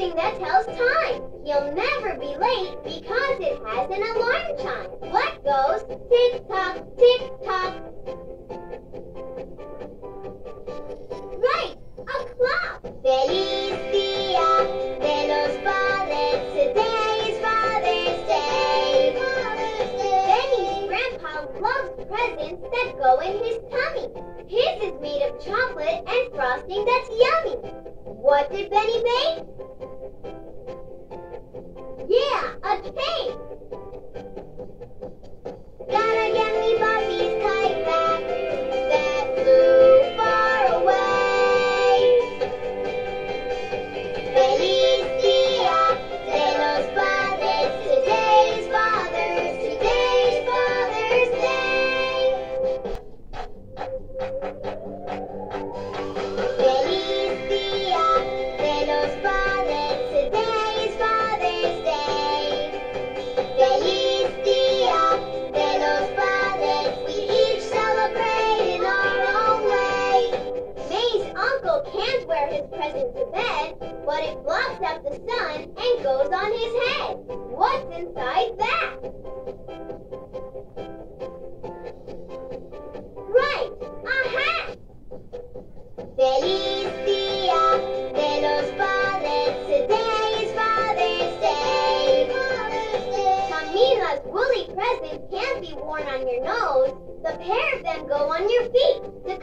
something that tells time. He'll never be late because it has an alarm chime. What goes tick presents that go in his tummy. His is made of chocolate and frosting that's yummy. What did Benny make? What's inside that? Right, uh-huh. a hat. Feliz Día de los Padres. Today is Father's Day. Camila's woolly present can't be worn on your nose. The pair of them go on your feet to